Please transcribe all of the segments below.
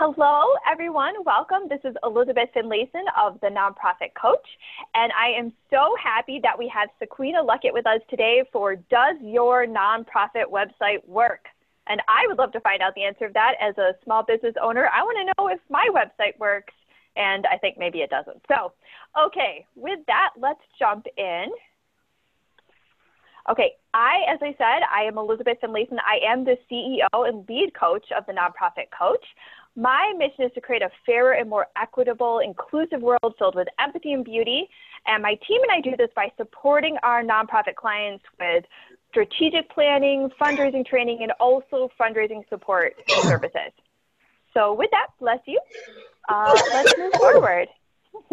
Hello, everyone. Welcome. This is Elizabeth Finlayson of the Nonprofit Coach, and I am so happy that we have Sequena Luckett with us today for Does Your Nonprofit Website Work? And I would love to find out the answer of that as a small business owner. I want to know if my website works, and I think maybe it doesn't. So, okay, with that, let's jump in. Okay, I, as I said, I am Elizabeth Finlayson. I am the CEO and lead coach of the Nonprofit Coach. My mission is to create a fairer and more equitable, inclusive world filled with empathy and beauty. And my team and I do this by supporting our nonprofit clients with strategic planning, fundraising training, and also fundraising support services. So, with that, bless you. Uh, let's move forward.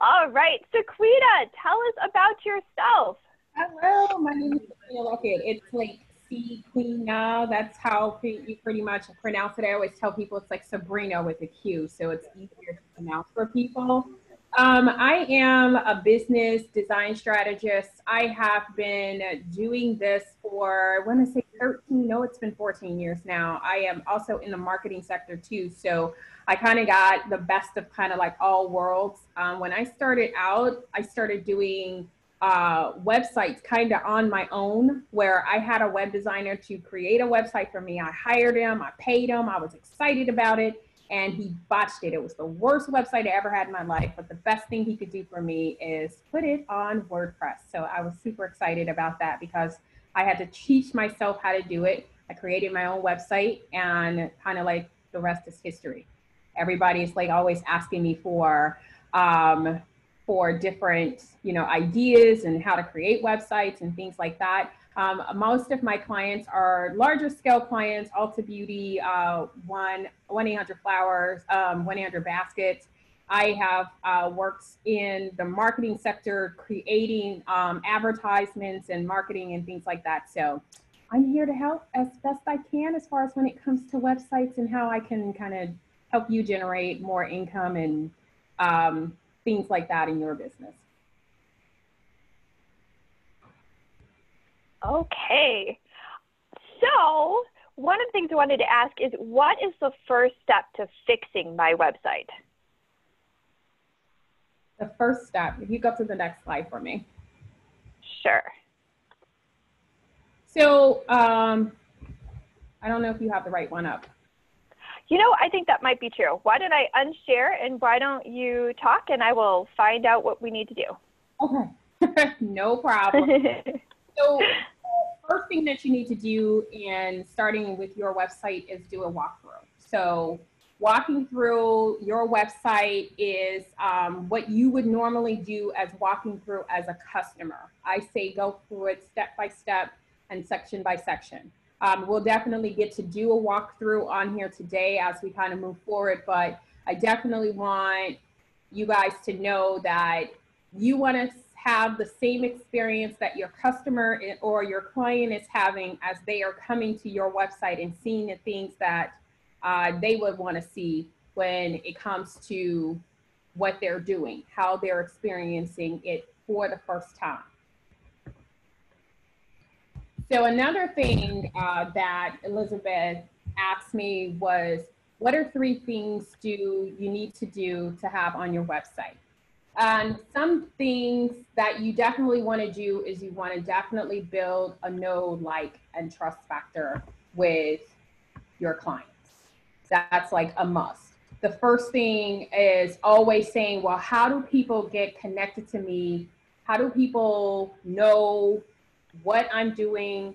All right, Sequena, tell us about yourself. Hello, my name is Sequena Luckett. It's like C Queen. That's how you pretty much pronounce it. I always tell people it's like Sabrina with a Q, so it's easier to pronounce for people. Um, I am a business design strategist. I have been doing this for, I want to say 13, no, it's been 14 years now. I am also in the marketing sector too. So I kind of got the best of kind of like all worlds. Um, when I started out, I started doing uh, websites kind of on my own where I had a web designer to create a website for me. I hired him, I paid him, I was excited about it, and he botched it. It was the worst website I ever had in my life, but the best thing he could do for me is put it on WordPress. So I was super excited about that because I had to teach myself how to do it. I created my own website and kind of like the rest is history. Everybody's like always asking me for um, for different, you know, ideas and how to create websites and things like that. Um, most of my clients are larger scale clients, Ulta Beauty, uh, one, 1-800-Flowers, um, 1-800-Baskets. I have uh, worked in the marketing sector, creating um, advertisements and marketing and things like that. So I'm here to help as best I can as far as when it comes to websites and how I can kind of help you generate more income and um, things like that in your business. Okay. So, one of the things I wanted to ask is what is the first step to fixing my website? The first step, if you go to the next slide for me. Sure. So, um, I don't know if you have the right one up. You know, I think that might be true. Why don't I unshare and why don't you talk and I will find out what we need to do. Okay, no problem. so, first thing that you need to do in starting with your website is do a walkthrough. So, walking through your website is um, what you would normally do as walking through as a customer. I say go through it step by step and section by section. Um, we'll definitely get to do a walkthrough on here today as we kind of move forward, but I definitely want you guys to know that you want to have the same experience that your customer or your client is having as they are coming to your website and seeing the things that uh, they would want to see when it comes to what they're doing, how they're experiencing it for the first time. So another thing uh, that Elizabeth asked me was, what are three things do you need to do to have on your website? And some things that you definitely want to do is you want to definitely build a know, like, and trust factor with your clients. That's like a must. The first thing is always saying, well, how do people get connected to me? How do people know what I'm doing,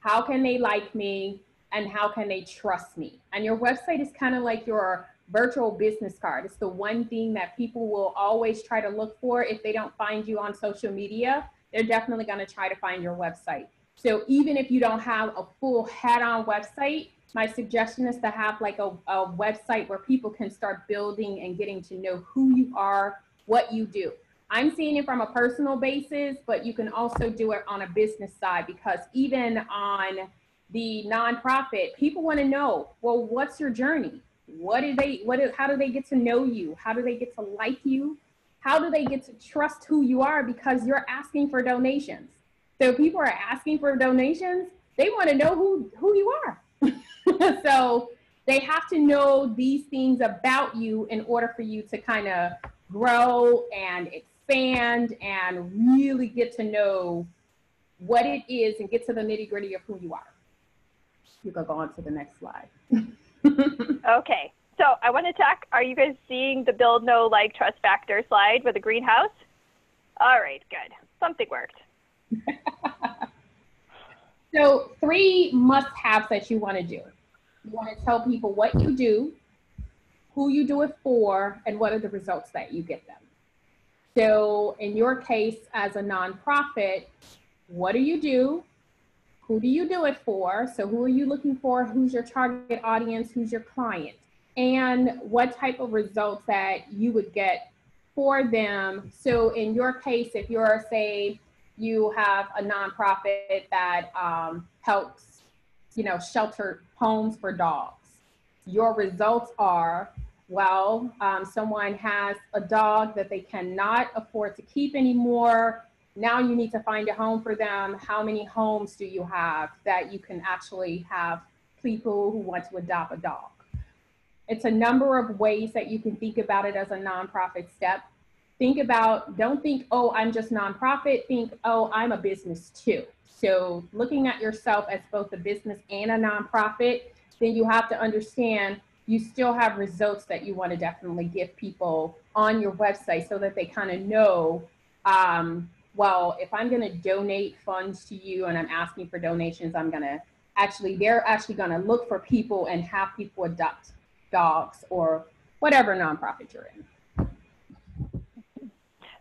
how can they like me, and how can they trust me. And your website is kind of like your virtual business card. It's the one thing that people will always try to look for if they don't find you on social media. They're definitely going to try to find your website. So even if you don't have a full head-on website, my suggestion is to have like a, a website where people can start building and getting to know who you are, what you do. I'm seeing it from a personal basis, but you can also do it on a business side because even on the nonprofit, people want to know, well, what's your journey? What do they, what, is, how do they get to know you? How do they get to like you? How do they get to trust who you are? Because you're asking for donations. So people are asking for donations. They want to know who, who you are. so they have to know these things about you in order for you to kind of grow and expand and really get to know what it is and get to the nitty gritty of who you are. You can go on to the next slide. okay. So I want to check, are you guys seeing the build, no like, trust factor slide with the greenhouse? All right, good. Something worked. so three must-haves that you want to do. You want to tell people what you do, who you do it for, and what are the results that you get them. So in your case, as a nonprofit, what do you do? Who do you do it for? So who are you looking for? Who's your target audience? Who's your client? And what type of results that you would get for them. So in your case, if you're say you have a nonprofit that um, helps, you know, shelter homes for dogs, your results are well, um, someone has a dog that they cannot afford to keep anymore. Now you need to find a home for them. How many homes do you have that you can actually have people who want to adopt a dog? It's a number of ways that you can think about it as a nonprofit step. Think about, don't think, oh, I'm just nonprofit. Think, oh, I'm a business too. So looking at yourself as both a business and a nonprofit, then you have to understand you still have results that you want to definitely give people on your website so that they kind of know um, well if i'm going to donate funds to you and i'm asking for donations i'm going to actually they're actually going to look for people and have people adopt dogs or whatever nonprofit you're in.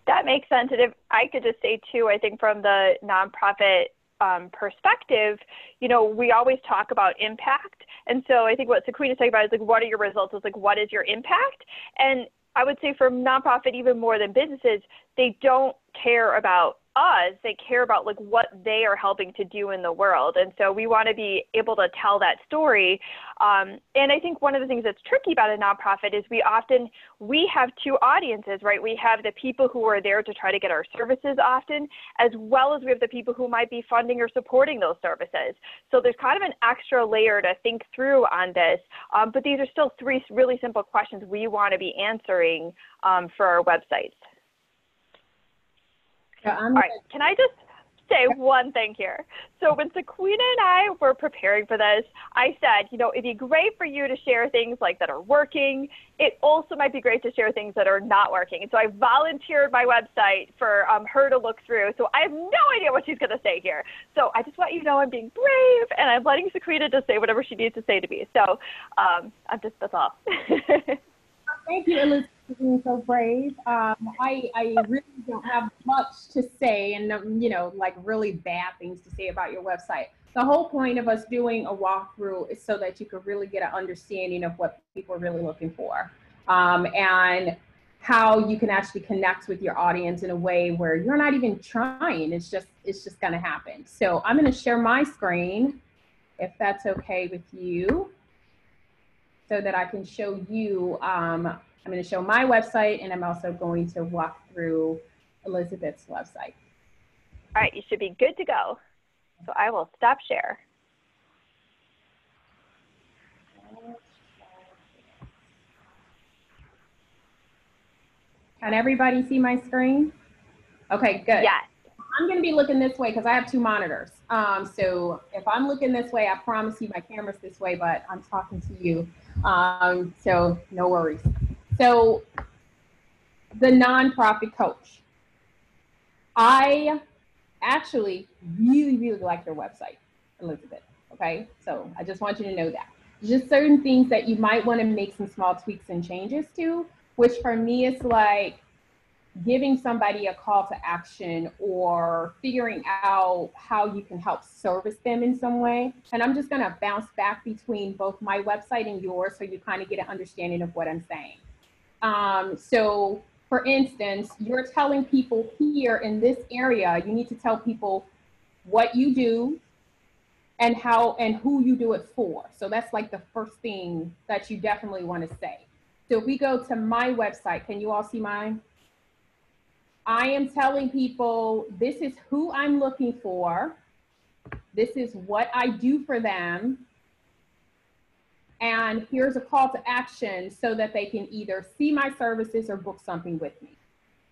That makes sense and if i could just say too i think from the nonprofit um, perspective, you know, we always talk about impact. And so I think what Sequena is talking about is like, what are your results? It's like, what is your impact? And I would say for nonprofit, even more than businesses, they don't care about us, they care about like what they are helping to do in the world. And so we want to be able to tell that story. Um, and I think one of the things that's tricky about a nonprofit is we often we have two audiences, right? We have the people who are there to try to get our services often, as well as we have the people who might be funding or supporting those services. So there's kind of an extra layer to think through on this. Um, but these are still three really simple questions we want to be answering um, for our websites. Yeah, All right, can I just say one thing here? So when Sequena and I were preparing for this, I said, you know, it'd be great for you to share things like that are working. It also might be great to share things that are not working. And so I volunteered my website for um, her to look through. So I have no idea what she's going to say here. So I just want you to know I'm being brave and I'm letting Sequena just say whatever she needs to say to me. So um, I'm just, that's all. Thank you, Elizabeth being so brave. Um, I, I really don't have much to say and, um, you know, like really bad things to say about your website. The whole point of us doing a walkthrough is so that you could really get an understanding of what people are really looking for um, and how you can actually connect with your audience in a way where you're not even trying. It's just, it's just going to happen. So I'm going to share my screen if that's okay with you so that I can show you um, I'm going to show my website and I'm also going to walk through Elizabeth's website. All right, you should be good to go. So I will stop share. Can everybody see my screen? Okay, good. Yes. I'm going to be looking this way because I have two monitors. Um, so if I'm looking this way, I promise you my camera's this way, but I'm talking to you. Um, so no worries. So the nonprofit coach. I actually really, really like your website, Elizabeth. Okay. So I just want you to know that. Just certain things that you might want to make some small tweaks and changes to, which for me is like giving somebody a call to action or figuring out how you can help service them in some way. And I'm just going to bounce back between both my website and yours so you kind of get an understanding of what I'm saying. Um, so for instance, you're telling people here in this area, you need to tell people what you do and how and who you do it for. So that's like the first thing that you definitely want to say. So if we go to my website, can you all see mine? I am telling people this is who I'm looking for. This is what I do for them. And here's a call to action so that they can either see my services or book something with me.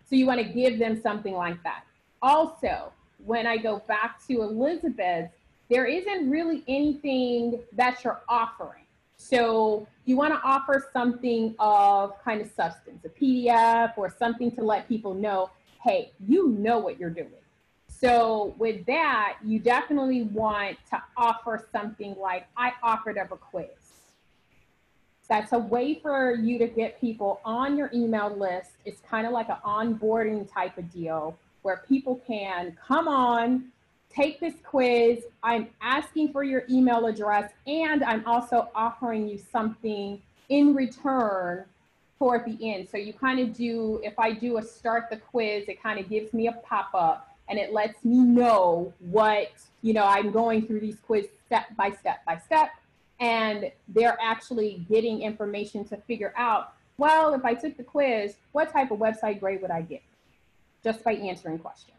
So you want to give them something like that. Also, when I go back to Elizabeth, there isn't really anything that you're offering. So you want to offer something of kind of substance, a PDF or something to let people know, hey, you know what you're doing. So with that, you definitely want to offer something like I offered up a quiz. That's a way for you to get people on your email list. It's kind of like an onboarding type of deal where people can come on, take this quiz. I'm asking for your email address, and I'm also offering you something in return toward the end. So you kind of do, if I do a start the quiz, it kind of gives me a pop up and it lets me know what, you know, I'm going through these quiz step by step by step. And they're actually getting information to figure out, well, if I took the quiz, what type of website grade would I get? Just by answering questions.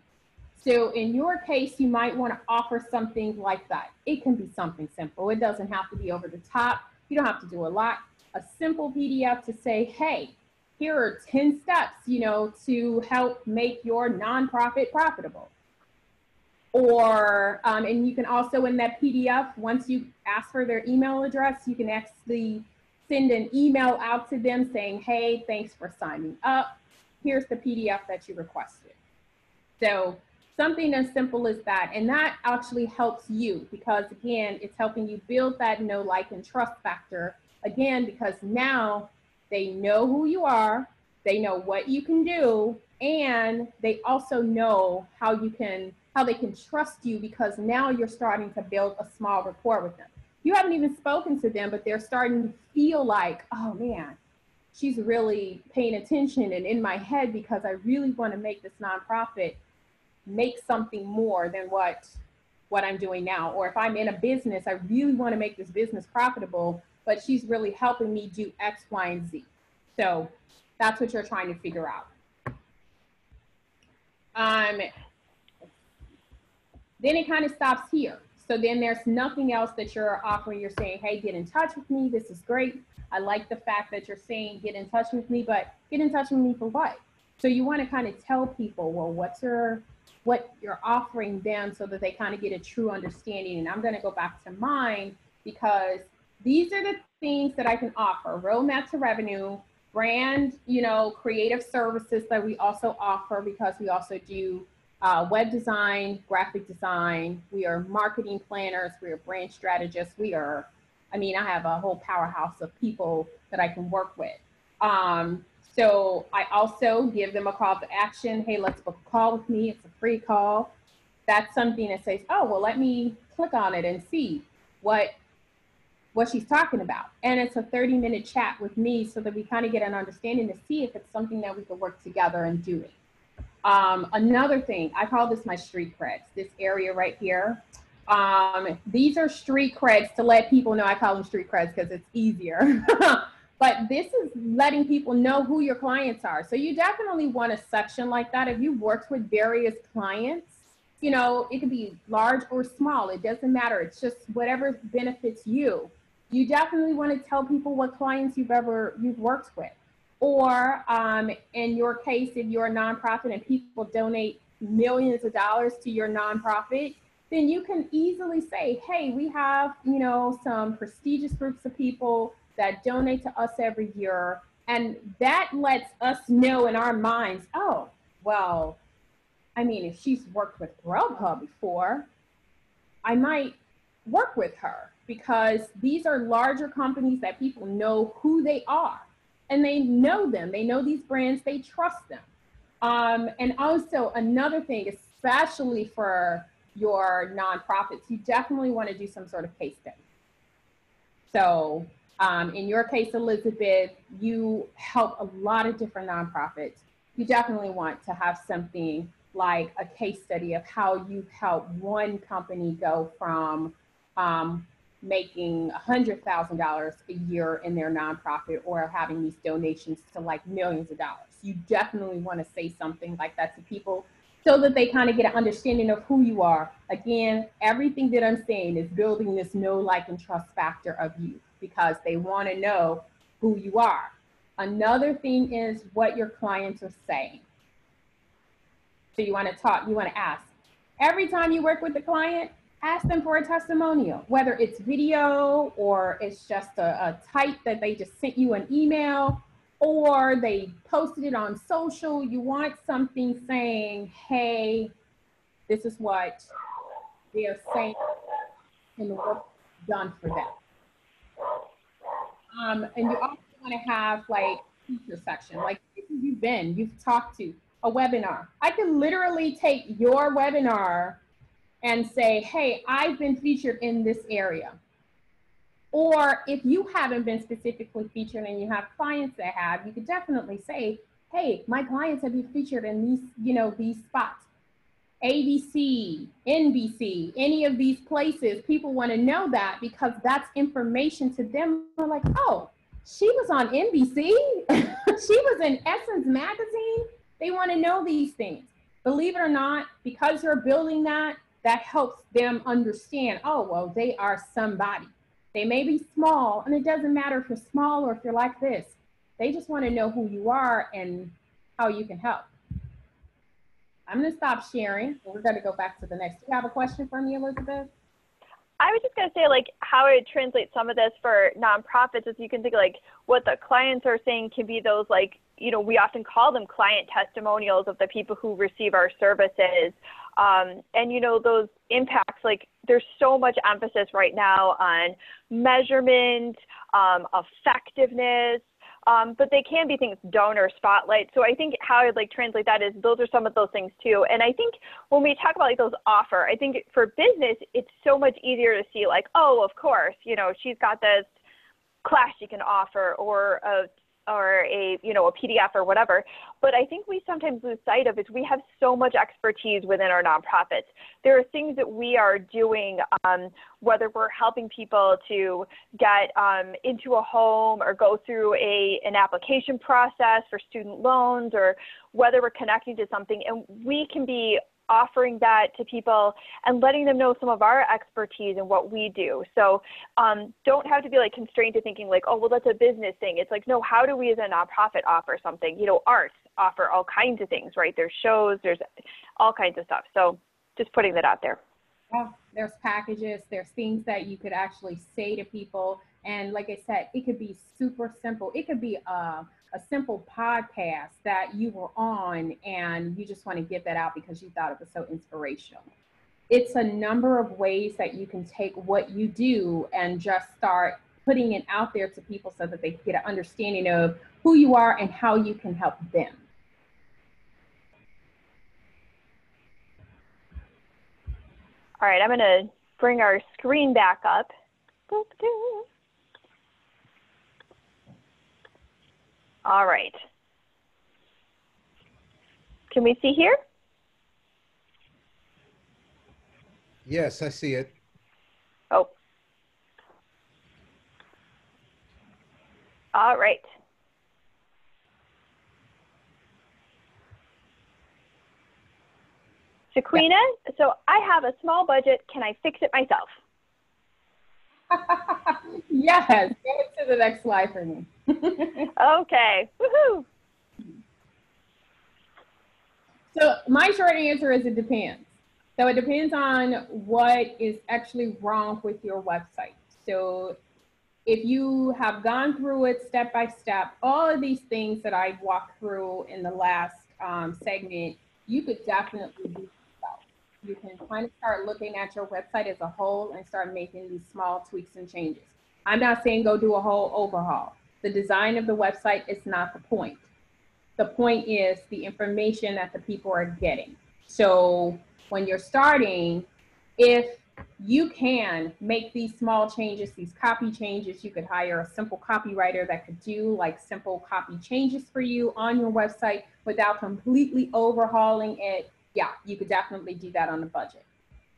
So in your case, you might want to offer something like that. It can be something simple. It doesn't have to be over the top. You don't have to do a lot. A simple PDF to say, hey, here are 10 steps, you know, to help make your nonprofit profitable. Or, um, and you can also in that PDF, once you ask for their email address, you can actually send an email out to them saying, hey, thanks for signing up. Here's the PDF that you requested. So something as simple as that. And that actually helps you because again, it's helping you build that know, like, and trust factor. Again, because now they know who you are, they know what you can do, and they also know how you can how they can trust you because now you're starting to build a small rapport with them. You haven't even spoken to them, but they're starting to feel like, oh man, she's really paying attention and in my head because I really want to make this nonprofit make something more than what what I'm doing now. Or if I'm in a business, I really want to make this business profitable but she's really helping me do X, Y, and Z. So that's what you're trying to figure out. Um, then it kind of stops here. So then there's nothing else that you're offering. You're saying, hey, get in touch with me. This is great. I like the fact that you're saying get in touch with me, but get in touch with me for what? So you want to kind of tell people, well, what's your what you're offering them so that they kind of get a true understanding. And I'm going to go back to mine because these are the things that I can offer. Roadmap to revenue, brand, you know, creative services that we also offer because we also do uh, web design, graphic design. We are marketing planners. We are brand strategists. We are, I mean, I have a whole powerhouse of people that I can work with. Um, so I also give them a call to action. Hey, let's book a call with me. It's a free call. That's something that says, oh, well, let me click on it and see what what she's talking about. And it's a 30 minute chat with me so that we kind of get an understanding to see if it's something that we could work together and do it. Um, another thing, I call this my street creds, this area right here. Um, these are street creds to let people know I call them street creds because it's easier. but this is letting people know who your clients are. So you definitely want a section like that. If you've worked with various clients, you know, it could be large or small. It doesn't matter. It's just whatever benefits you you definitely want to tell people what clients you've ever you've worked with or um, in your case if you're a nonprofit and people donate millions of dollars to your nonprofit then you can easily say hey we have you know some prestigious groups of people that donate to us every year. And that lets us know in our minds oh well i mean if she's worked with grubhub before i might work with her. Because these are larger companies that people know who they are and they know them. They know these brands, they trust them. Um, and also, another thing, especially for your nonprofits, you definitely want to do some sort of case study. So, um, in your case, Elizabeth, you help a lot of different nonprofits. You definitely want to have something like a case study of how you help one company go from um, making $100,000 a year in their nonprofit or having these donations to like millions of dollars. You definitely want to say something like that to people so that they kind of get an understanding of who you are. Again, everything that I'm saying is building this know, like, and trust factor of you because they want to know who you are. Another thing is what your clients are saying. So you want to talk, you want to ask. Every time you work with the client, ask them for a testimonial, whether it's video or it's just a, a type that they just sent you an email or they posted it on social. You want something saying, hey, this is what they're saying and work done for them. Um, and you also want to have like feature section, like you've been, you've talked to, a webinar. I can literally take your webinar and say, hey, I've been featured in this area. Or if you haven't been specifically featured and you have clients that have, you could definitely say, hey, my clients have been featured in these, you know, these spots. ABC, NBC, any of these places, people want to know that because that's information to them. They're like, oh, she was on NBC. she was in Essence Magazine. They want to know these things. Believe it or not, because you're building that, that helps them understand, oh, well, they are somebody. They may be small, and it doesn't matter if you're small or if you're like this. They just want to know who you are and how you can help. I'm going to stop sharing. We're going to go back to the next. Do you have a question for me, Elizabeth? I was just going to say, like, how I translate some of this for nonprofits is you can think, like, what the clients are saying can be those, like, you know, we often call them client testimonials of the people who receive our services. Um, and, you know, those impacts, like, there's so much emphasis right now on measurement, um, effectiveness, um, but they can be things donor spotlight. So I think how I'd like translate that is those are some of those things too. And I think when we talk about like those offer, I think for business it's so much easier to see like, oh, of course, you know, she's got this class she can offer or a or a you know a PDF or whatever. But I think we sometimes lose sight of is we have so much expertise within our nonprofits. There are things that we are doing, um, whether we're helping people to get um, into a home or go through a an application process for student loans, or whether we're connecting to something, and we can be offering that to people and letting them know some of our expertise and what we do. So um, don't have to be like constrained to thinking like, oh, well, that's a business thing. It's like, no, how do we as a nonprofit offer something? You know, arts offer all kinds of things, right? There's shows, there's all kinds of stuff. So just putting that out there. Yeah, there's packages, there's things that you could actually say to people. And like I said, it could be super simple. It could be uh, a simple podcast that you were on and you just want to get that out because you thought it was so inspirational. It's a number of ways that you can take what you do and just start putting it out there to people so that they get an understanding of who you are and how you can help them. All right, I'm going to bring our screen back up. All right. Can we see here? Yes, I see it. Oh. All right. Shaquina, so I have a small budget. Can I fix it myself? yes, go to the next slide for me. Okay, woohoo! So my short answer is it depends. So it depends on what is actually wrong with your website. So if you have gone through it step by step, all of these things that I walked through in the last um, segment, you could definitely do you can kind of start looking at your website as a whole and start making these small tweaks and changes. I'm not saying go do a whole overhaul. The design of the website is not the point. The point is the information that the people are getting. So when you're starting, if you can make these small changes, these copy changes, you could hire a simple copywriter that could do like simple copy changes for you on your website without completely overhauling it yeah, you could definitely do that on a budget.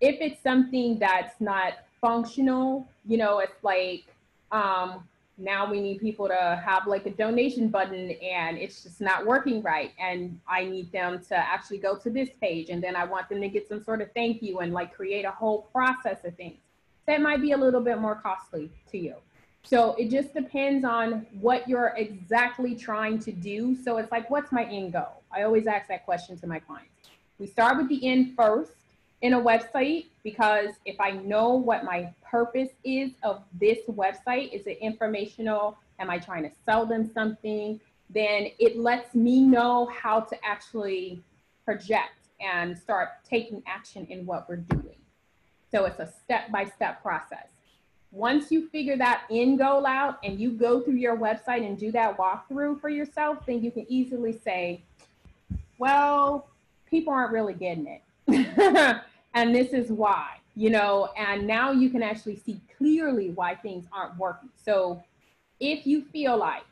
If it's something that's not functional, you know, it's like um, now we need people to have like a donation button and it's just not working right. And I need them to actually go to this page and then I want them to get some sort of thank you and like create a whole process of things. That might be a little bit more costly to you. So it just depends on what you're exactly trying to do. So it's like, what's my end goal? I always ask that question to my clients. We start with the end first in a website because if I know what my purpose is of this website, is it informational? Am I trying to sell them something? Then it lets me know how to actually project and start taking action in what we're doing. So it's a step by step process. Once you figure that end goal out and you go through your website and do that walkthrough for yourself, then you can easily say, well, people aren't really getting it. and this is why, you know, and now you can actually see clearly why things aren't working. So if you feel like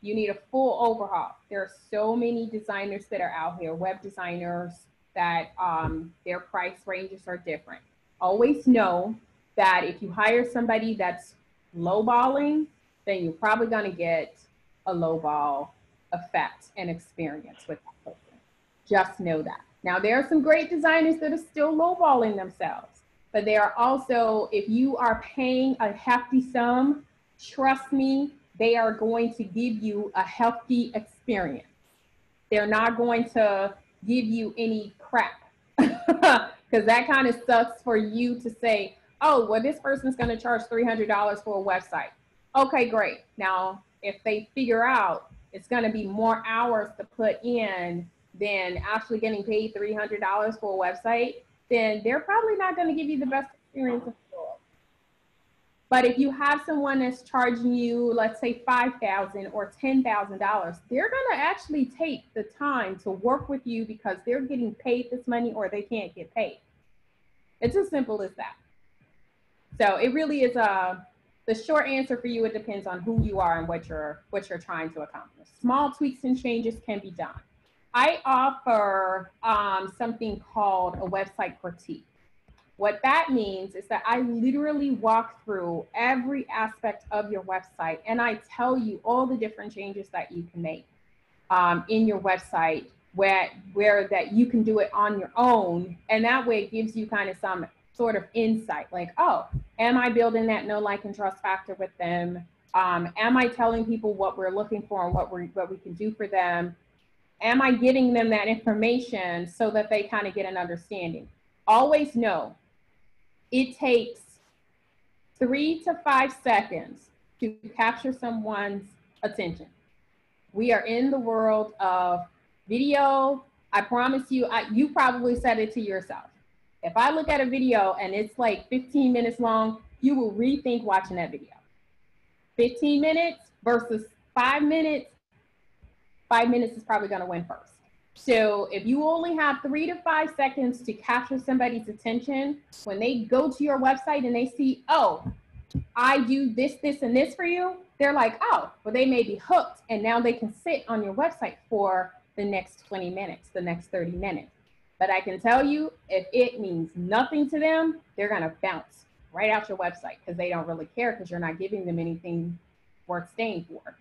you need a full overhaul, there are so many designers that are out here, web designers, that um, their price ranges are different. Always know that if you hire somebody that's lowballing, then you're probably going to get a lowball effect and experience with that person. Just know that. Now, there are some great designers that are still lowballing themselves, but they are also, if you are paying a hefty sum, trust me, they are going to give you a healthy experience. They're not going to give you any crap because that kind of sucks for you to say, oh, well, this person's going to charge $300 for a website. Okay, great. Now, if they figure out it's going to be more hours to put in than actually getting paid $300 for a website, then they're probably not going to give you the best experience. But if you have someone that's charging you, let's say $5,000 or $10,000, they're going to actually take the time to work with you because they're getting paid this money or they can't get paid. It's as simple as that. So it really is a, uh, the short answer for you, it depends on who you are and what you're, what you're trying to accomplish. Small tweaks and changes can be done. I offer um, something called a website critique. What that means is that I literally walk through every aspect of your website and I tell you all the different changes that you can make um, in your website where, where that you can do it on your own. And that way it gives you kind of some sort of insight like, oh, am I building that no like and trust factor with them? Um, am I telling people what we're looking for and what, we what we can do for them? Am I getting them that information so that they kind of get an understanding? Always know it takes three to five seconds to capture someone's attention. We are in the world of video. I promise you, I, you probably said it to yourself. If I look at a video and it's like 15 minutes long, you will rethink watching that video. 15 minutes versus five minutes, five minutes is probably going to win first. So if you only have three to five seconds to capture somebody's attention, when they go to your website and they see, oh, I do this, this, and this for you, they're like, oh, well, they may be hooked. And now they can sit on your website for the next 20 minutes, the next 30 minutes. But I can tell you, if it means nothing to them, they're going to bounce right out your website because they don't really care because you're not giving them anything worth staying for.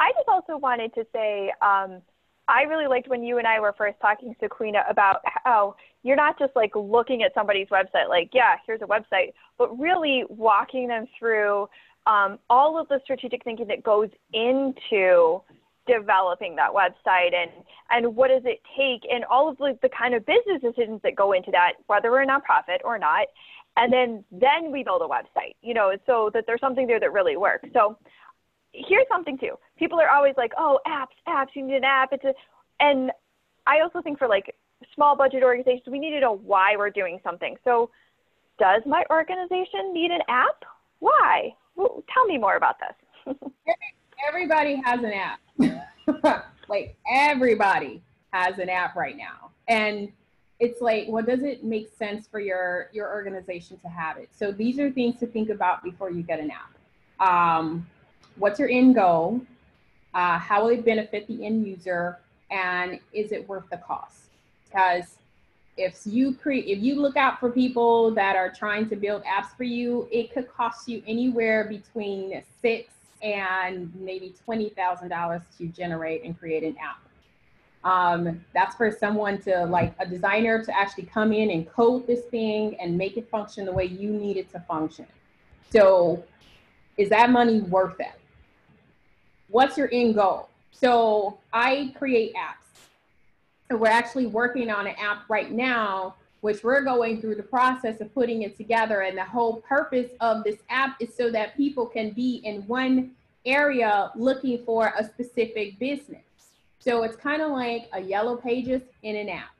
I just also wanted to say, um, I really liked when you and I were first talking, Sequena, about how you're not just like looking at somebody's website, like, yeah, here's a website, but really walking them through um, all of the strategic thinking that goes into developing that website and and what does it take and all of the, the kind of business decisions that go into that whether we're a nonprofit or not. And then then we build a website you know so that there's something there that really works. So here's something too. People are always like, "Oh, apps, apps. You need an app." It's a, and I also think for like small budget organizations, we need to know why we're doing something. So, does my organization need an app? Why? Well, tell me more about this. everybody has an app. like everybody has an app right now, and it's like, well, does it make sense for your your organization to have it? So these are things to think about before you get an app. Um, what's your end goal? Uh, how will it benefit the end user? And is it worth the cost? Because if you create, if you look out for people that are trying to build apps for you, it could cost you anywhere between six and maybe twenty thousand dollars to generate and create an app. Um, that's for someone to like a designer to actually come in and code this thing and make it function the way you need it to function. So is that money worth it? What's your end goal? So I create apps. So we're actually working on an app right now, which we're going through the process of putting it together. And the whole purpose of this app is so that people can be in one area looking for a specific business. So it's kind of like a yellow pages in an app.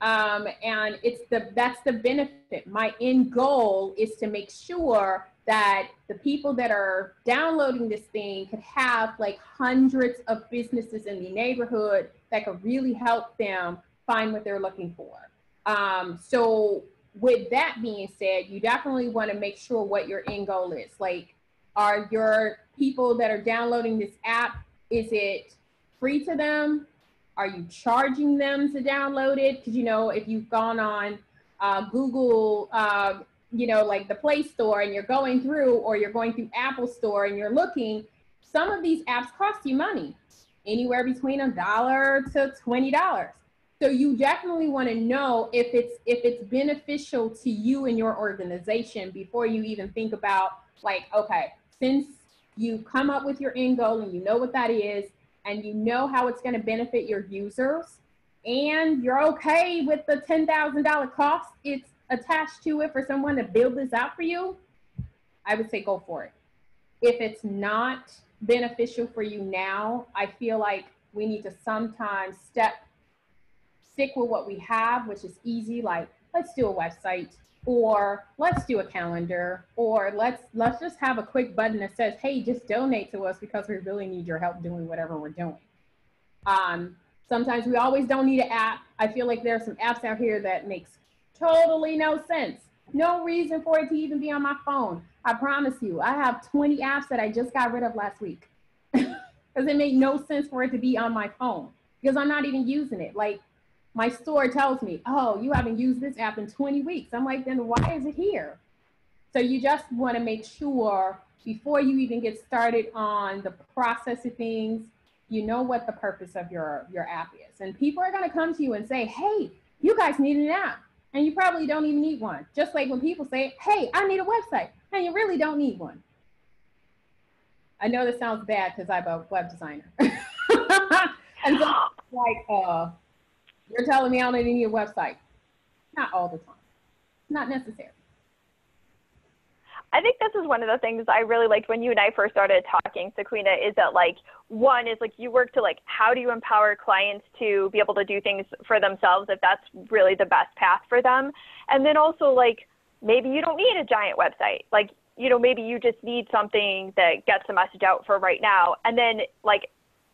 Um, and it's the that's the benefit. My end goal is to make sure that the people that are downloading this thing could have like hundreds of businesses in the neighborhood that could really help them find what they're looking for. Um, so with that being said, you definitely want to make sure what your end goal is. Like, are your people that are downloading this app, is it free to them? Are you charging them to download it? Because you know, if you've gone on uh, Google, uh, you know, like the Play Store, and you're going through, or you're going through Apple Store, and you're looking, some of these apps cost you money, anywhere between a dollar to twenty dollars. So you definitely want to know if it's if it's beneficial to you and your organization before you even think about like, okay, since you come up with your end goal and you know what that is, and you know how it's going to benefit your users and you're okay with the $10,000 cost it's attached to it for someone to build this out for you, I would say go for it. If it's not beneficial for you now, I feel like we need to sometimes step, stick with what we have, which is easy, like let's do a website, or let's do a calendar or let's let's just have a quick button that says hey just donate to us because we really need your help doing whatever we're doing. Um, sometimes we always don't need an app. I feel like there are some apps out here that makes totally no sense. No reason for it to even be on my phone. I promise you i have 20 apps that i just got rid of last week. Because it made no sense for it to be on my phone. Because i'm not even using it. Like my store tells me, oh, you haven't used this app in 20 weeks. I'm like, then why is it here? So you just want to make sure before you even get started on the process of things, you know what the purpose of your, your app is. And people are going to come to you and say, hey, you guys need an app. And you probably don't even need one. Just like when people say, hey, I need a website. And you really don't need one. I know this sounds bad because I'm a web designer. and so like, uh, you're telling me I don't need a website. Not all the time. Not necessary. I think this is one of the things I really liked when you and I first started talking, Sequena, is that like one is like you work to like how do you empower clients to be able to do things for themselves if that's really the best path for them. And then also like maybe you don't need a giant website. Like, you know, maybe you just need something that gets the message out for right now. And then like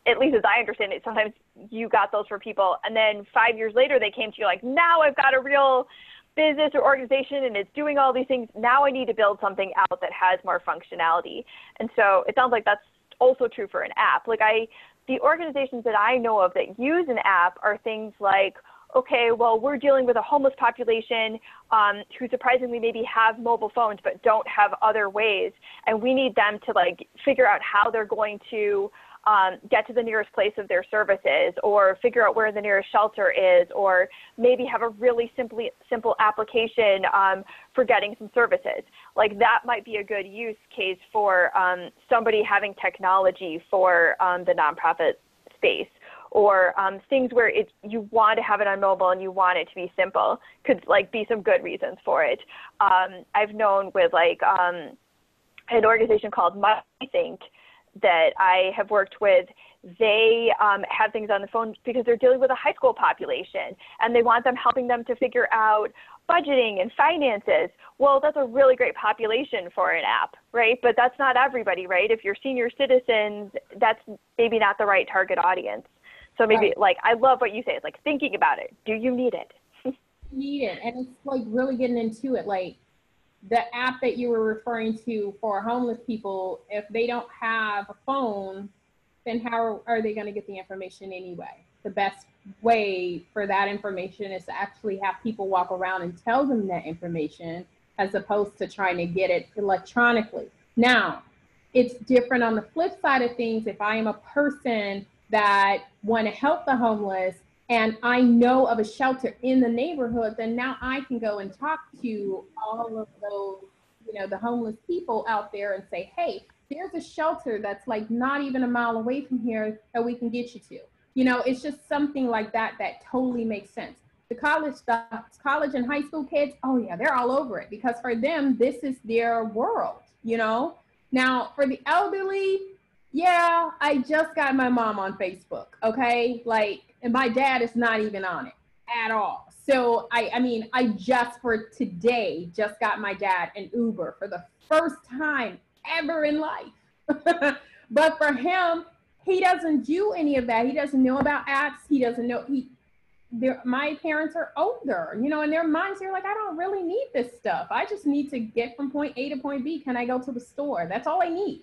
at least as I understand it, sometimes you got those for people, and then five years later they came to you like, now I've got a real business or organization and it's doing all these things. Now I need to build something out that has more functionality. And so it sounds like that's also true for an app. Like I, the organizations that I know of that use an app are things like, okay, well, we're dealing with a homeless population um, who surprisingly maybe have mobile phones but don't have other ways, and we need them to like figure out how they're going to um, get to the nearest place of their services or figure out where the nearest shelter is or maybe have a really simply simple application um, for getting some services like that might be a good use case for um, somebody having technology for um, the nonprofit space or um, things where it, you want to have it on mobile and you want it to be simple could like be some good reasons for it. Um, I've known with like an organization called MyThink that I have worked with, they um, have things on the phone because they're dealing with a high school population and they want them helping them to figure out budgeting and finances. Well, that's a really great population for an app, right? But that's not everybody, right? If you're senior citizens, that's maybe not the right target audience. So maybe right. like I love what you say. It's like thinking about it. Do you need it? need it, and it's like really getting into it. Like the app that you were referring to for homeless people, if they don't have a phone, then how are they going to get the information anyway? The best way for that information is to actually have people walk around and tell them that information as opposed to trying to get it electronically. Now, it's different on the flip side of things. If I am a person that want to help the homeless and I know of a shelter in the neighborhood, then now I can go and talk to all of those, you know, the homeless people out there and say, hey, there's a shelter that's like not even a mile away from here that we can get you to. You know, it's just something like that that totally makes sense. The college stuff, college and high school kids, oh yeah, they're all over it because for them, this is their world, you know? Now, for the elderly, yeah, I just got my mom on Facebook, okay? Like, and my dad is not even on it at all. So I, I mean, I just for today just got my dad an Uber for the first time ever in life. but for him, he doesn't do any of that. He doesn't know about apps. He doesn't know he my parents are older, you know, in their minds, they're like, I don't really need this stuff. I just need to get from point A to point B. Can I go to the store? That's all I need.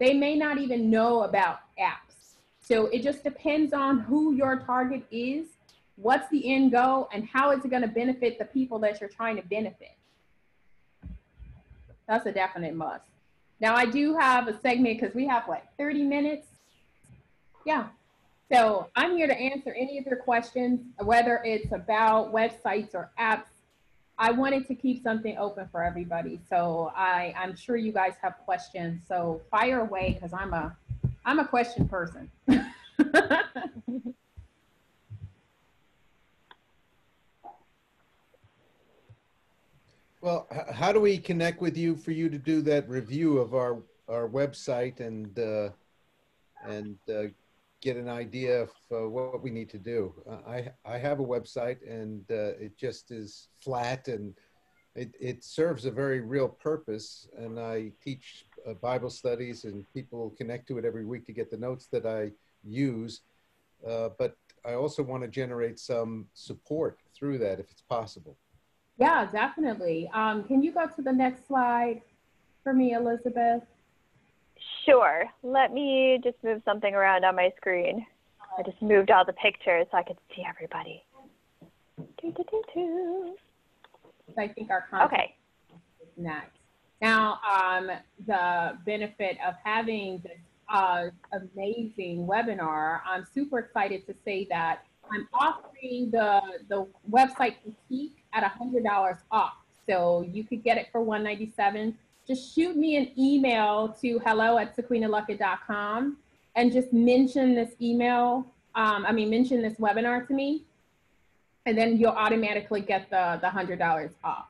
They may not even know about apps. So it just depends on who your target is, what's the end goal, and how is it going to benefit the people that you're trying to benefit. That's a definite must. Now I do have a segment because we have what 30 minutes. Yeah, so I'm here to answer any of your questions, whether it's about websites or apps. I wanted to keep something open for everybody. So I, I'm sure you guys have questions. So fire away because I'm a I'm a question person. well, how do we connect with you for you to do that review of our our website and uh, and uh, get an idea of uh, what we need to do. Uh, I, I have a website and uh, it just is flat and it, it serves a very real purpose. And I teach uh, Bible studies and people connect to it every week to get the notes that I use. Uh, but I also want to generate some support through that if it's possible. Yeah, definitely. Um, can you go to the next slide for me, Elizabeth? Sure. Let me just move something around on my screen. I just moved all the pictures so I could see everybody. Do, do, do, I think our content okay. is next. Now, um, the benefit of having this uh, amazing webinar, I'm super excited to say that I'm offering the, the website critique at $100 off. So you could get it for 197 just shoot me an email to hello at sequenaluckett.com and just mention this email, um, I mean, mention this webinar to me, and then you'll automatically get the, the $100 off.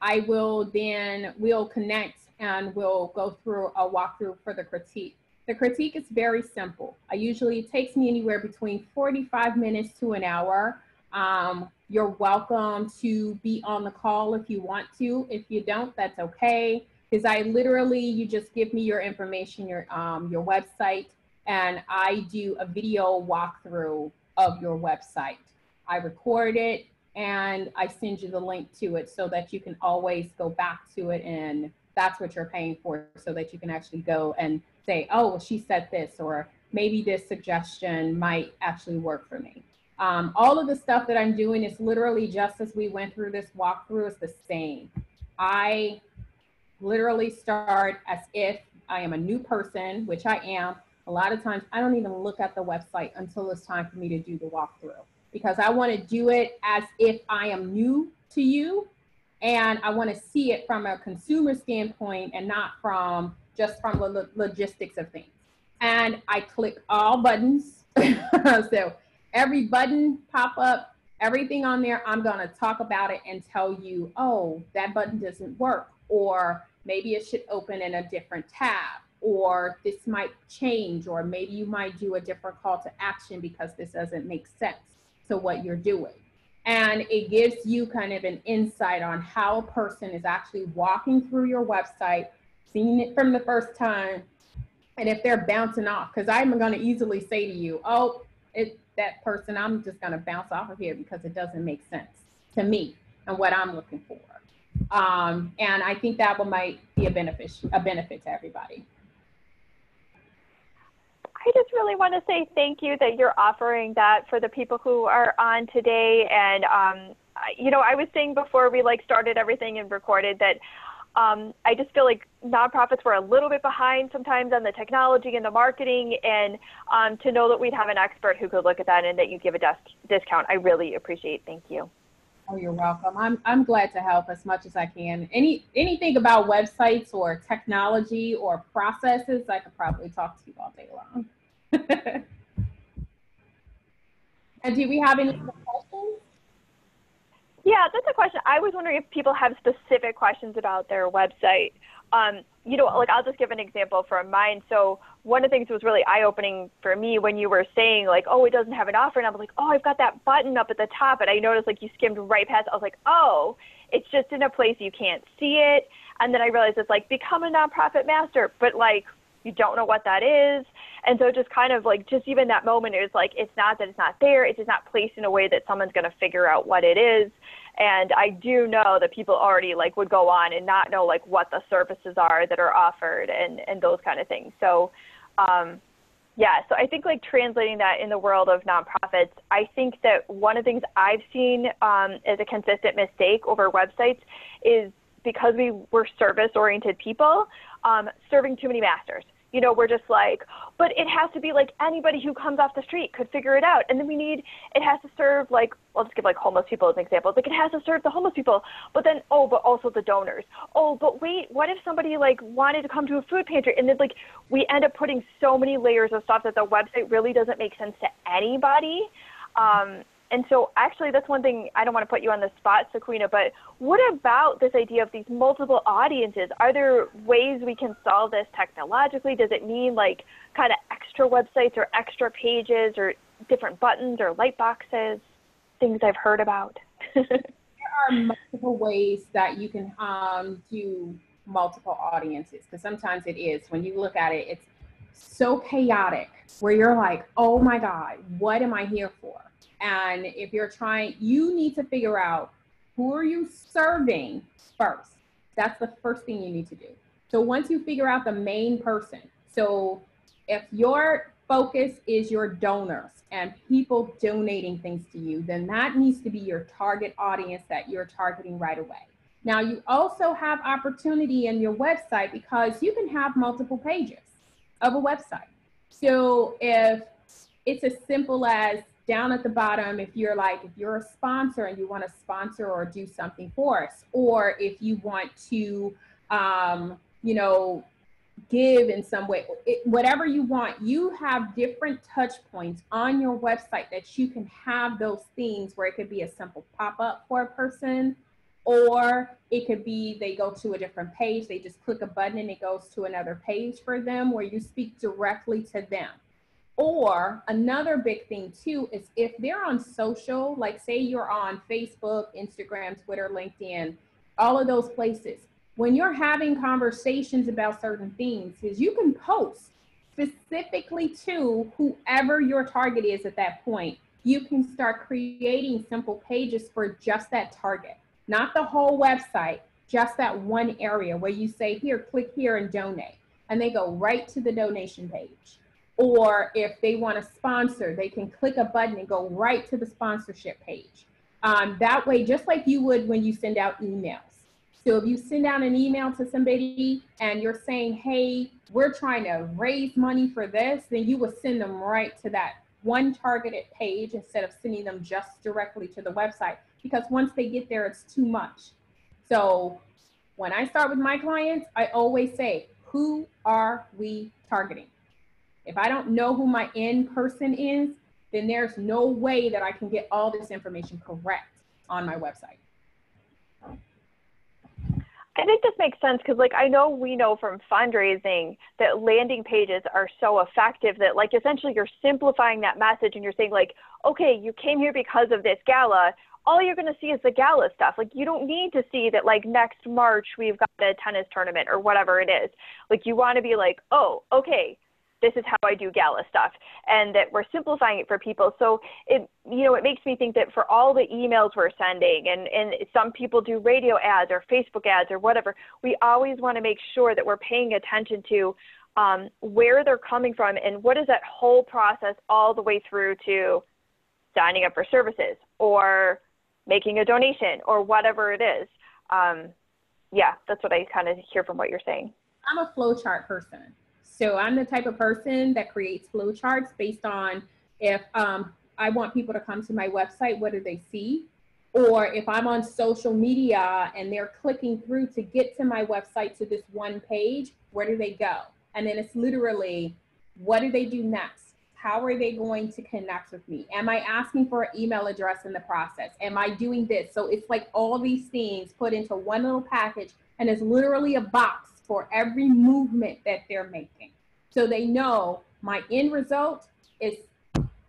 I will then, we'll connect and we'll go through a walkthrough for the critique. The critique is very simple. I usually, it takes me anywhere between 45 minutes to an hour. Um, you're welcome to be on the call if you want to. If you don't, that's okay is I literally, you just give me your information, your, um, your website, and I do a video walkthrough of your website. I record it and I send you the link to it so that you can always go back to it and that's what you're paying for so that you can actually go and say, oh, well, she said this, or maybe this suggestion might actually work for me. Um, all of the stuff that I'm doing is literally just as we went through this walkthrough is the same. I literally start as if I am a new person, which I am. A lot of times I don't even look at the website until it's time for me to do the walkthrough because I want to do it as if I am new to you and I want to see it from a consumer standpoint and not from just from the logistics of things. And I click all buttons. so every button pop up, everything on there, I'm going to talk about it and tell you, oh, that button doesn't work or maybe it should open in a different tab or this might change or maybe you might do a different call to action because this doesn't make sense to what you're doing. And it gives you kind of an insight on how a person is actually walking through your website seeing it from the first time and if they're bouncing off. Because i'm going to easily say to you oh it that person i'm just going to bounce off of here because it doesn't make sense to me and what i'm looking for um, and I think that will might be a benefit, a benefit to everybody. I just really want to say thank you that you're offering that for the people who are on today. And, um, you know, I was saying before we like started everything and recorded that um, I just feel like nonprofits were a little bit behind sometimes on the technology and the marketing, and um, to know that we'd have an expert who could look at that and that you give a discount, I really appreciate. Thank you. Oh, you're welcome. I'm I'm glad to help as much as I can. Any anything about websites or technology or processes, I could probably talk to you all day long. and do we have any questions? Yeah, that's a question. I was wondering if people have specific questions about their website. Um, you know, like I'll just give an example from mine. So one of the things that was really eye-opening for me when you were saying like, oh, it doesn't have an offer, and I was like, oh, I've got that button up at the top, and I noticed like you skimmed right past. I was like, oh, it's just in a place you can't see it. And then I realized it's like become a nonprofit master, but like you don't know what that is. And so just kind of like just even that moment, it was like it's not that it's not there, it's just not placed in a way that someone's going to figure out what it is. And I do know that people already like would go on and not know like what the services are that are offered and and those kind of things. So um, yeah, so I think like translating that in the world of nonprofits, I think that one of the things I've seen um, as a consistent mistake over websites is because we were service oriented people, um, serving too many masters you know, we're just like, but it has to be like anybody who comes off the street could figure it out. And then we need, it has to serve like, I'll just give like homeless people as an example. Like it has to serve the homeless people, but then, oh, but also the donors. Oh, but wait, what if somebody like wanted to come to a food pantry? And then like we end up putting so many layers of stuff that the website really doesn't make sense to anybody. Um, and so actually that's one thing I don't want to put you on the spot, Sequena, but what about this idea of these multiple audiences? Are there ways we can solve this technologically? Does it mean like kind of extra websites or extra pages or different buttons or light boxes? Things I've heard about. there are multiple ways that you can um, do multiple audiences because sometimes it is when you look at it, it's so chaotic where you're like, oh my God, what am I here for? And if you're trying, you need to figure out who are you serving first. That's the first thing you need to do. So once you figure out the main person, so if your focus is your donors and people donating things to you, then that needs to be your target audience that you're targeting right away. Now, you also have opportunity in your website because you can have multiple pages of a website. So if it's as simple as down at the bottom if you're like if you're a sponsor and you want to sponsor or do something for us or if you want to um, you know give in some way it, whatever you want you have different touch points on your website that you can have those things where it could be a simple pop-up for a person or it could be they go to a different page they just click a button and it goes to another page for them where you speak directly to them or another big thing too is if they're on social, like say you're on Facebook, Instagram, Twitter, LinkedIn, all of those places, when you're having conversations about certain things, is you can post specifically to whoever your target is at that point. You can start creating simple pages for just that target, not the whole website, just that one area where you say, here, click here and donate. And they go right to the donation page or if they want to sponsor, they can click a button and go right to the sponsorship page. Um, that way, just like you would when you send out emails. So if you send out an email to somebody and you're saying, hey, we're trying to raise money for this, then you would send them right to that one targeted page instead of sending them just directly to the website because once they get there, it's too much. So when I start with my clients, I always say, who are we targeting? If I don't know who my end person is, then there's no way that I can get all this information correct on my website. I think this makes sense because, like, I know we know from fundraising that landing pages are so effective that, like, essentially you're simplifying that message and you're saying, like, okay, you came here because of this gala. All you're going to see is the gala stuff. Like, you don't need to see that, like, next March we've got a tennis tournament or whatever it is. Like, you want to be like, oh, okay, this is how I do gala stuff, and that we're simplifying it for people. So it, you know, it makes me think that for all the emails we're sending, and and some people do radio ads or Facebook ads or whatever, we always want to make sure that we're paying attention to um, where they're coming from and what is that whole process all the way through to signing up for services or making a donation or whatever it is. Um, yeah, that's what I kind of hear from what you're saying. I'm a flowchart person. So I'm the type of person that creates flowcharts based on if um, I want people to come to my website, what do they see? Or if I'm on social media and they're clicking through to get to my website to this one page, where do they go? And then it's literally, what do they do next? How are they going to connect with me? Am I asking for an email address in the process? Am I doing this? So it's like all these things put into one little package, and it's literally a box for every movement that they're making. So they know my end result is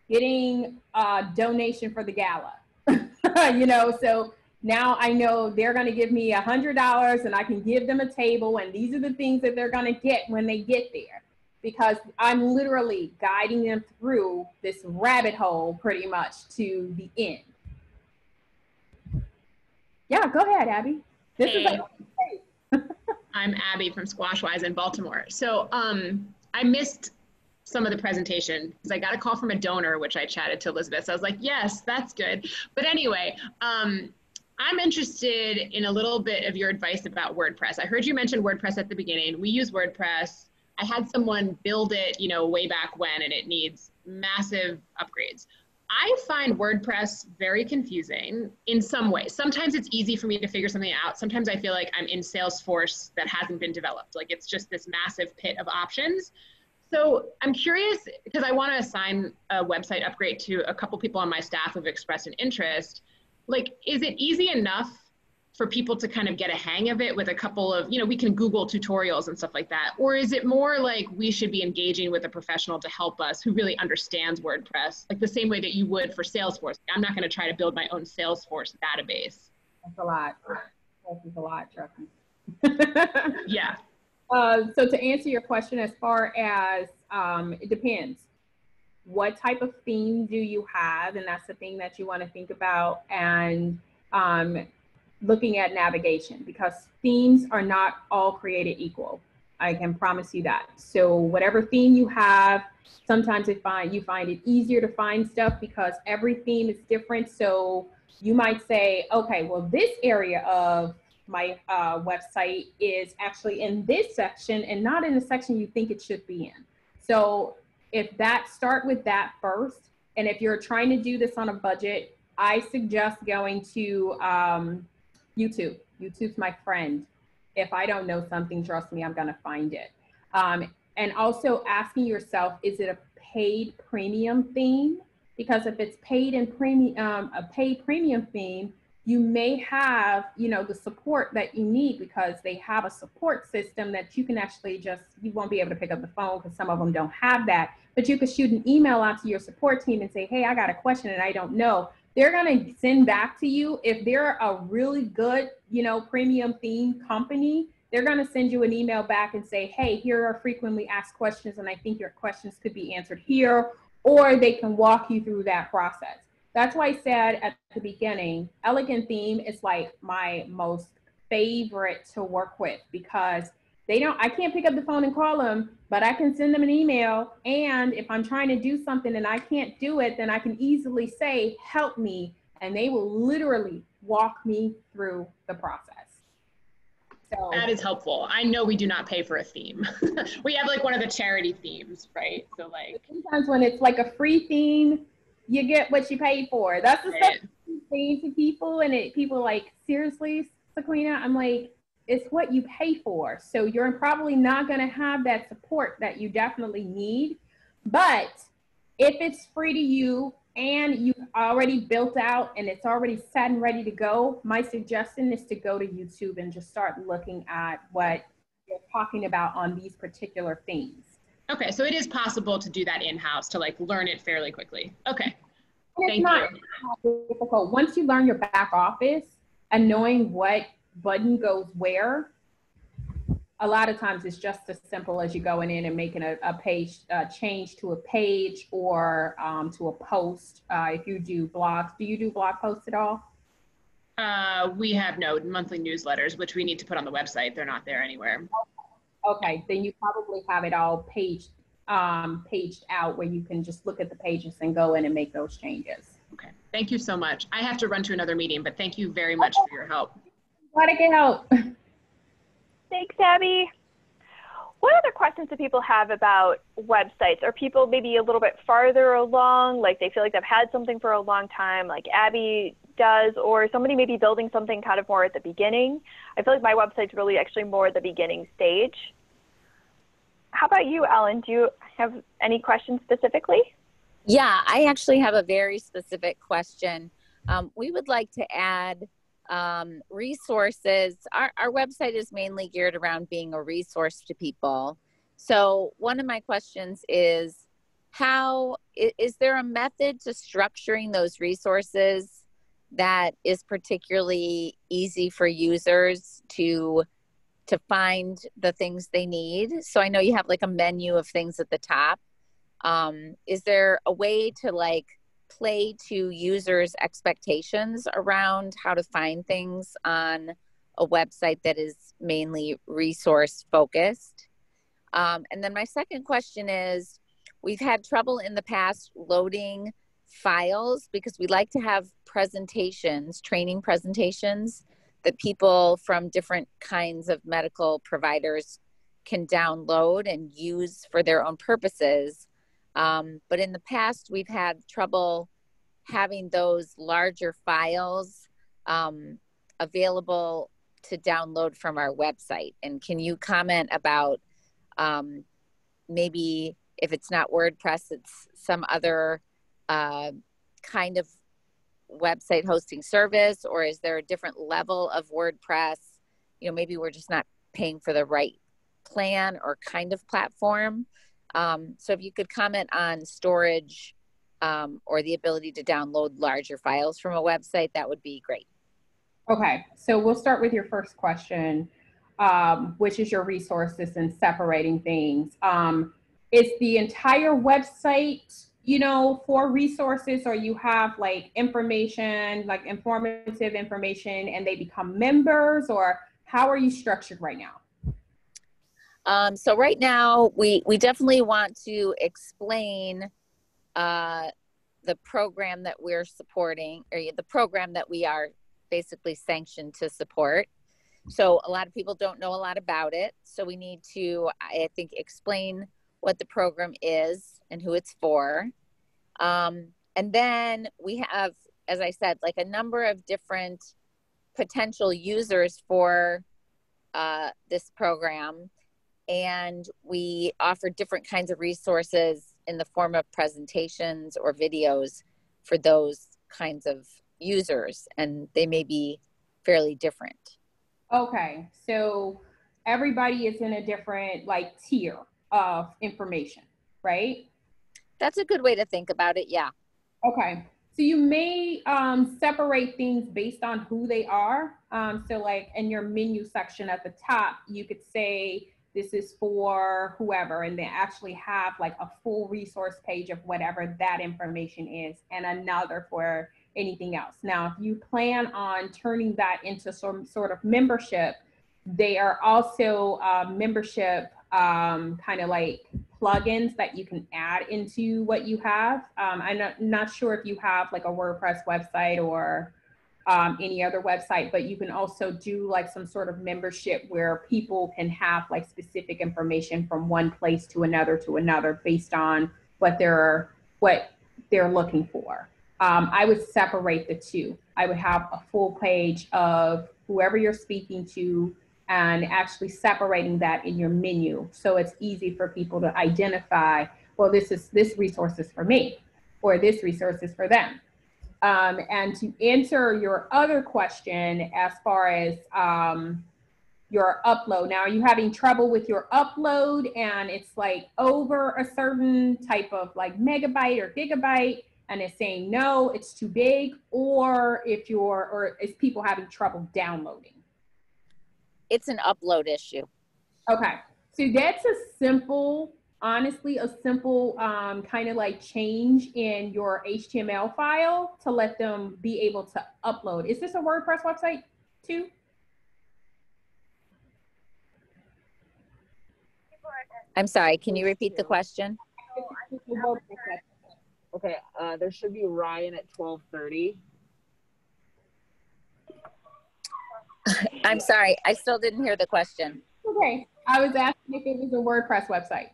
getting a donation for the gala. you know, so now I know they're going to give me a hundred dollars and I can give them a table and these are the things that they're going to get when they get there because I'm literally guiding them through this rabbit hole pretty much to the end. Yeah, go ahead, Abby. This hey. is like, I'm Abby from Squashwise in Baltimore. So um, I missed some of the presentation because I got a call from a donor, which I chatted to Elizabeth. So I was like, yes, that's good. But anyway, um, I'm interested in a little bit of your advice about WordPress. I heard you mention WordPress at the beginning. We use WordPress. I had someone build it, you know, way back when, and it needs massive upgrades. I find WordPress very confusing in some ways. Sometimes it's easy for me to figure something out. Sometimes I feel like I'm in Salesforce that hasn't been developed. Like it's just this massive pit of options. So I'm curious because I want to assign a website upgrade to a couple people on my staff who've expressed an interest. Like, is it easy enough for people to kind of get a hang of it with a couple of, you know, we can Google tutorials and stuff like that? Or is it more like we should be engaging with a professional to help us who really understands WordPress, like the same way that you would for Salesforce? I'm not going to try to build my own Salesforce database. That's a lot. That's a lot, trust me. yeah. Uh, so to answer your question, as far as um, it depends. What type of theme do you have? And that's the thing that you want to think about. And um, looking at navigation because themes are not all created equal. I can promise you that. So whatever theme you have, sometimes it find you find it easier to find stuff because every theme is different. So you might say, okay, well, this area of my uh, website is actually in this section and not in the section you think it should be in. So if that start with that first, and if you're trying to do this on a budget, I suggest going to um, YouTube. YouTube's my friend. If I don't know something, trust me, I'm gonna find it. Um, and also asking yourself, is it a paid premium theme? Because if it's paid and premium, um, a paid premium theme, you may have you know the support that you need because they have a support system that you can actually just you won't be able to pick up the phone because some of them don't have that but you could shoot an email out to your support team and say hey i got a question and i don't know they're going to send back to you. If they're a really good you know premium theme company they're going to send you an email back and say hey here are frequently asked questions and i think your questions could be answered here or they can walk you through that process. That's why I said at the beginning, Elegant Theme is like my most favorite to work with because they don't, I can't pick up the phone and call them, but I can send them an email. And if I'm trying to do something and I can't do it, then I can easily say, help me. And they will literally walk me through the process. So that is helpful. I know we do not pay for a theme. we have like one of the charity themes, right? So like sometimes when it's like a free theme, you get what you pay for. That's the right. stuff you say to people, and it people like seriously, Sequena. I'm like, it's what you pay for. So you're probably not going to have that support that you definitely need. But if it's free to you and you've already built out and it's already set and ready to go, my suggestion is to go to YouTube and just start looking at what you're talking about on these particular themes. Okay, so it is possible to do that in-house to like learn it fairly quickly. Okay. And Thank not you. difficult. Once you learn your back office and knowing what button goes where, a lot of times it's just as simple as you going in and making a, a page uh, change to a page or um, to a post. Uh, if you do blogs, do you do blog posts at all? Uh, we have no monthly newsletters, which we need to put on the website. They're not there anywhere. Okay, then you probably have it all paged, um, paged out where you can just look at the pages and go in and make those changes. Okay, thank you so much. I have to run to another meeting, but thank you very much for your help. Glad I can help. Thanks, Abby. What other questions do people have about websites? Are people maybe a little bit farther along, like they feel like they've had something for a long time, like Abby does, or somebody maybe building something kind of more at the beginning? I feel like my website's really actually more at the beginning stage. How about you, Ellen? Do you have any questions specifically? Yeah, I actually have a very specific question. Um, we would like to add um, resources. Our, our website is mainly geared around being a resource to people. So, one of my questions is how is there a method to structuring those resources that is particularly easy for users to to find the things they need so i know you have like a menu of things at the top um, is there a way to like play to users expectations around how to find things on a website that is mainly resource focused. Um, and then my second question is we've had trouble in the past loading files because we like to have presentations training presentations that people from different kinds of medical providers can download and use for their own purposes um, but in the past, we've had trouble having those larger files um, available to download from our website. And can you comment about um, maybe if it's not WordPress, it's some other uh, kind of website hosting service, or is there a different level of WordPress? You know, maybe we're just not paying for the right plan or kind of platform. Um, so if you could comment on storage um, or the ability to download larger files from a website, that would be great. Okay, so we'll start with your first question, um, which is your resources and separating things. Um, is the entire website, you know, for resources, or you have like information, like informative information, and they become members, or how are you structured right now? Um, so right now, we we definitely want to explain uh, the program that we're supporting, or the program that we are basically sanctioned to support. So a lot of people don't know a lot about it. So we need to, I think, explain what the program is and who it's for. Um, and then we have, as I said, like a number of different potential users for uh, this program and we offer different kinds of resources in the form of presentations or videos for those kinds of users and they may be fairly different. Okay so everybody is in a different like tier of information right? That's a good way to think about it yeah. Okay so you may um, separate things based on who they are. Um, so like in your menu section at the top you could say this is for whoever and they actually have like a full resource page of whatever that information is and another for anything else. Now if you plan on turning that into some sort of membership they are also uh, membership um, kind of like plugins that you can add into what you have. Um, i'm not, not sure if you have like a wordpress website or um, any other website, but you can also do like some sort of membership where people can have like specific information from one place to another to another based on what they're what they're looking for. Um, I would separate the two. I would have a full page of whoever you're speaking to and actually separating that in your menu so it's easy for people to identify well this is this resource is for me or this resource is for them um, and to answer your other question as far as um, your upload, now are you having trouble with your upload and it's like over a certain type of like megabyte or gigabyte and it's saying no, it's too big, or if you're, or is people having trouble downloading? It's an upload issue. Okay. So that's a simple honestly a simple um, kind of like change in your HTML file to let them be able to upload. Is this a WordPress website too? I'm sorry, can you repeat the question? Okay, uh, there should be Ryan at 1230. I'm sorry, I still didn't hear the question. okay. I was asking if it was a WordPress website.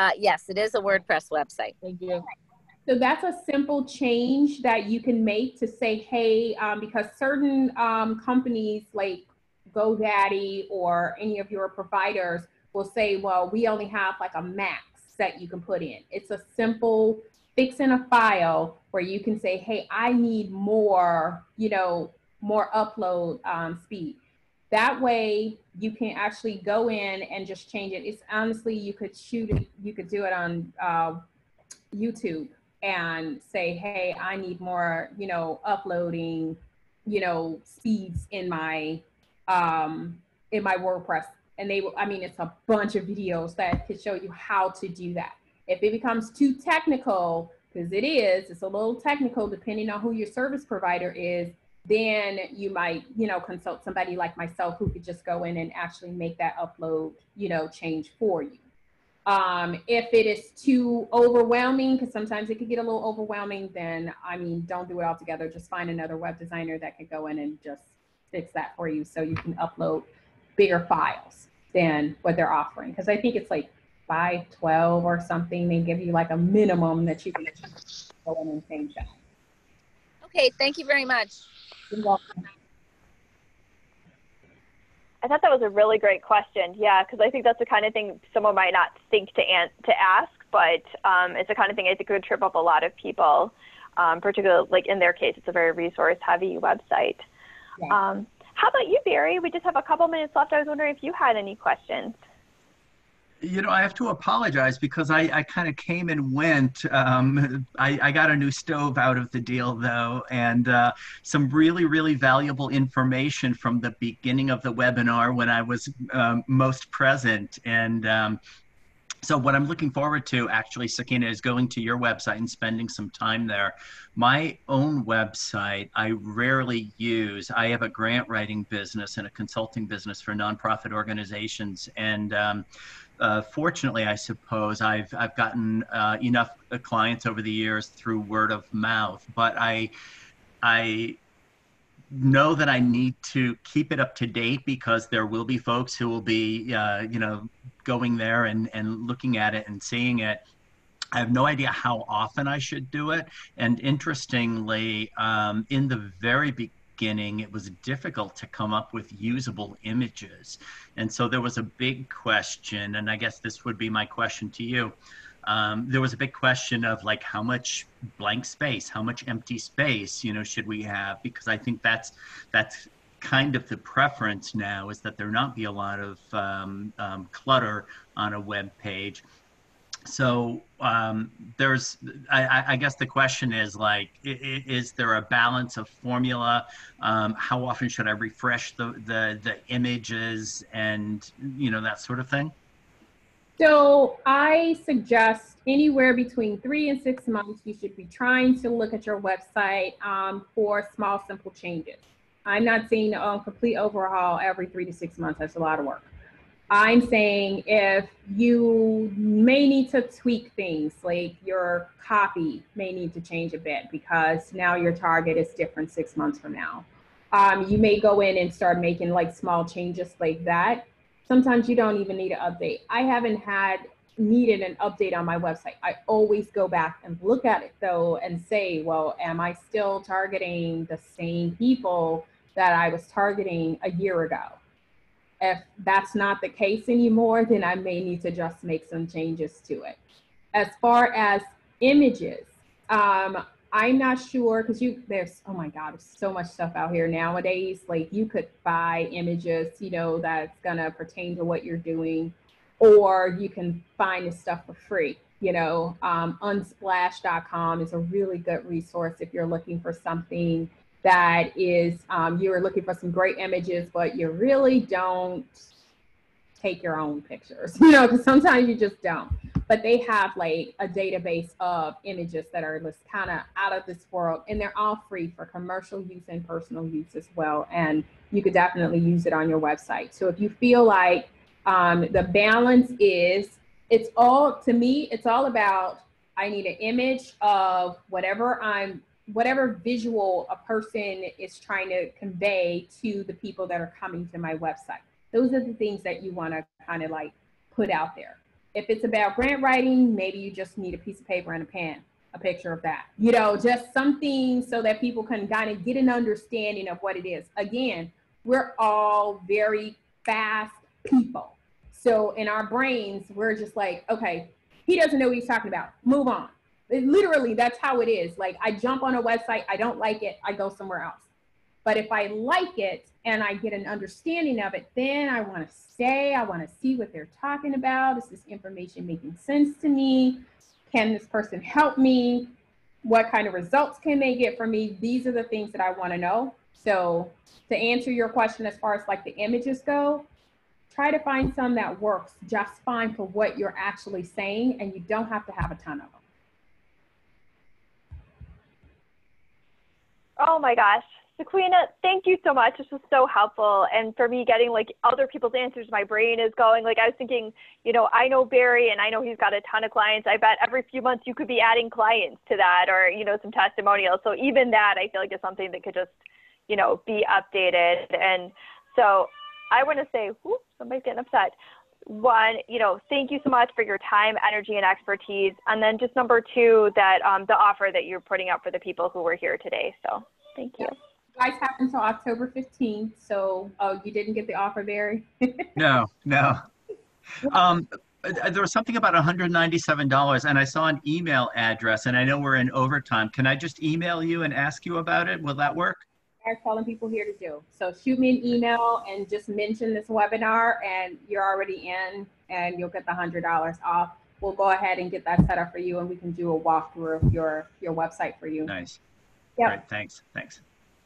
Uh, yes, it is a WordPress website. Thank you. So that's a simple change that you can make to say, hey, um, because certain um, companies like GoDaddy or any of your providers will say, well, we only have like a max that you can put in. It's a simple fix in a file where you can say, hey, I need more, you know, more upload um, speed. That way you can actually go in and just change it. It's honestly, you could shoot it, you could do it on uh, YouTube and say, hey, I need more, you know, uploading, you know, speeds in my um, in my WordPress. And they will, I mean, it's a bunch of videos that could show you how to do that. If it becomes too technical, because it is, it's a little technical depending on who your service provider is, then you might, you know, consult somebody like myself who could just go in and actually make that upload, you know, change for you. Um, if it is too overwhelming, because sometimes it could get a little overwhelming, then I mean, don't do it all together. Just find another web designer that could go in and just fix that for you so you can upload bigger files than what they're offering. Because I think it's like 512 or something. They give you like a minimum that you can go in and change that. Okay, thank you very much. You're welcome. I thought that was a really great question. Yeah, because I think that's the kind of thing someone might not think to an- to ask, but um, it's the kind of thing I think would trip up a lot of people. Um, particularly, like in their case, it's a very resource-heavy website. Yeah. Um, how about you, Barry? We just have a couple minutes left. I was wondering if you had any questions. You know, I have to apologize because I, I kind of came and went. Um, I, I got a new stove out of the deal, though, and uh, some really, really valuable information from the beginning of the webinar when I was um, most present. And um, so, what I'm looking forward to actually, Sequena, is going to your website and spending some time there. My own website, I rarely use. I have a grant writing business and a consulting business for nonprofit organizations. And um, uh, fortunately, I suppose I've I've gotten uh, enough uh, clients over the years through word of mouth, but I I know that I need to keep it up to date because there will be folks who will be uh, you know going there and and looking at it and seeing it. I have no idea how often I should do it. And interestingly, um, in the very beginning beginning, it was difficult to come up with usable images. And so there was a big question, and I guess this would be my question to you. Um, there was a big question of like how much blank space, how much empty space, you know, should we have? Because I think that's that's kind of the preference now is that there not be a lot of um, um, clutter on a web page so um, there's I, I, guess the question is like is there a balance of formula? Um, how often should i refresh the, the the images and you know that sort of thing? So i suggest anywhere between three and six months you should be trying to look at your website um, for small simple changes. I'm not saying a complete overhaul every three to six months. That's a lot of work I'm saying if you may need to tweak things, like your copy may need to change a bit because now your target is different six months from now. Um, you may go in and start making like small changes like that. Sometimes you don't even need an update. I haven't had needed an update on my website. I always go back and look at it though and say, well, am I still targeting the same people that I was targeting a year ago? If that's not the case anymore, then I may need to just make some changes to it. As far as images, um, I'm not sure because you there's oh my god, there's so much stuff out here nowadays. Like you could buy images, you know, that's gonna pertain to what you're doing, or you can find this stuff for free. You know, um, unsplash.com is a really good resource if you're looking for something that is um, you're looking for some great images, but you really don't take your own pictures, you know, because sometimes you just don't. But they have like a database of images that are just kind of out of this world, and they're all free for commercial use and personal use as well. And you could definitely use it on your website. So if you feel like um, the balance is, it's all to me, it's all about I need an image of whatever I'm whatever visual a person is trying to convey to the people that are coming to my website. Those are the things that you want to kind of like put out there. If it's about grant writing, maybe you just need a piece of paper and a pen, a picture of that. You know, just something so that people can kind of get an understanding of what it is. Again, we're all very fast people. So in our brains, we're just like, okay, he doesn't know what he's talking about. Move on. It, literally, that's how it is. Like I jump on a website, I don't like it, I go somewhere else. But if I like it and I get an understanding of it, then I want to stay. I want to see what they're talking about. Is this information making sense to me? Can this person help me? What kind of results can they get from me? These are the things that I want to know. So to answer your question as far as like the images go, try to find some that works just fine for what you're actually saying and you don't have to have a ton of them. Oh my gosh. Sequena, thank you so much. This was so helpful. And for me, getting like other people's answers, my brain is going. Like I was thinking, you know, I know Barry and I know he's got a ton of clients. I bet every few months you could be adding clients to that or, you know, some testimonials. So even that I feel like is something that could just, you know, be updated. And so I want to say, whoops, somebody's getting upset. One, you know, thank you so much for your time, energy, and expertise. And then just number two, that um, the offer that you're putting out for the people who were here today. So thank you. Guys have until October 15th. So, oh, you didn't get the offer, Barry? No, no. Um, uh, there was something about $197 and I saw an email address and I know we're in overtime. Can I just email you and ask you about it? Will that work? I'm telling people here to do. So shoot me an email and just mention this webinar and you're already in and you'll get the hundred dollars off. We'll go ahead and get that set up for you and we can do a walkthrough of your, your website for you. Nice. Yep. Great, thanks, thanks.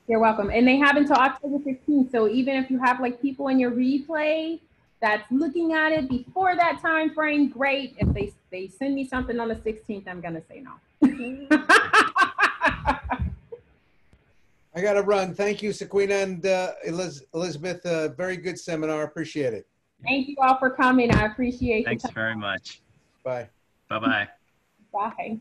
You're welcome. And they have until October 15th. So even if you have like people in your replay that's looking at it before that time frame, great. If they they send me something on the 16th, I'm gonna say no. I got to run. Thank you, Sequena and uh, Eliz- Elizabeth. Uh, very good seminar. Appreciate it. Thank you all for coming. I appreciate it. Thanks the time. very much. Bye. Bye-bye. Bye.